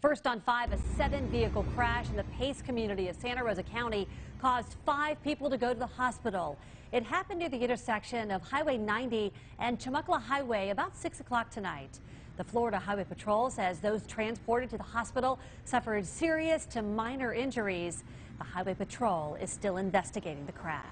First on 5, a seven-vehicle crash in the Pace community of Santa Rosa County caused five people to go to the hospital. It happened near the intersection of Highway 90 and Chumuckla Highway about 6 o'clock tonight. The Florida Highway Patrol says those transported to the hospital suffered serious to minor injuries. The Highway Patrol is still investigating the crash.